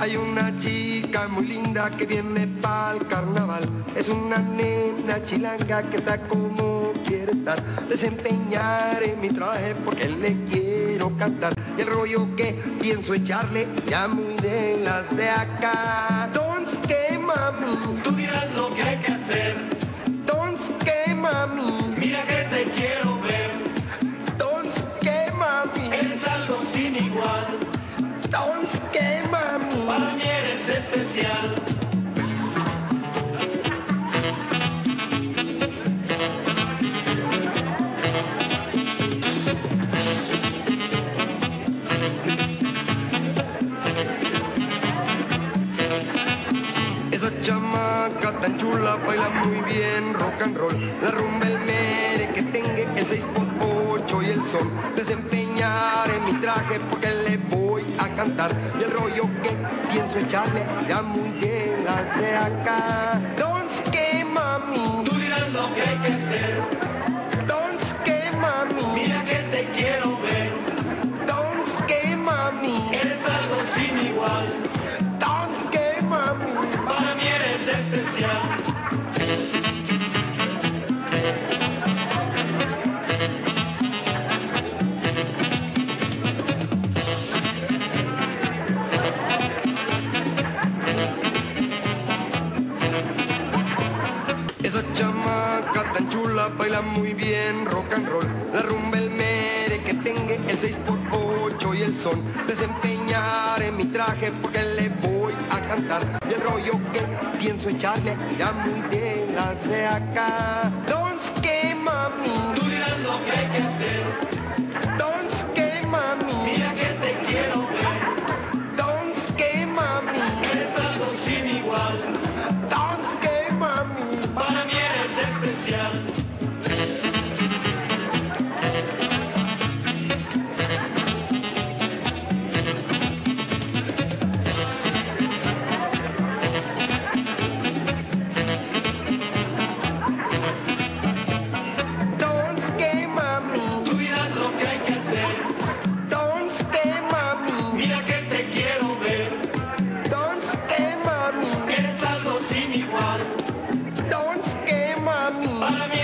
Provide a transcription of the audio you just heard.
Hay una chica muy linda que viene pa'l carnaval. Es una nena chilanga que está como quiere estar. Desempeñaré mi traje porque le quiero cantar. Y el rollo que pienso echarle ya muy de las de acá. Don't que mami, Tú dirás lo que hay que hacer. don't que mami, Mira que te quiero ver. don't que mami, Eres algo sin igual. Don't que mami. Para mí eres especial. Esa chamaca tan chula baila muy bien rock and roll. La rumba, el mere que tenga el 6 por 8 y el son. Desempeñar en mi traje porque a cantar. Y el rollo que pienso echarle irá muy bien acá. Don't que mami, Tú dirás lo que hay que hacer. don't que mami, Mira que te quiero ver. don't que mami, Eres algo sin igual. don't que mami. Para mí eres especial. Esa chamaca tan chula baila muy bien rock and roll. La rumba, el mere que tenga el 6 por 8 y el son. Desempeñar en mi traje porque le voy a cantar. Y el rollo que pienso echarle irá muy bien las de acá. Don't que mami, Tú dirás lo que hay que hacer. especial. follow me.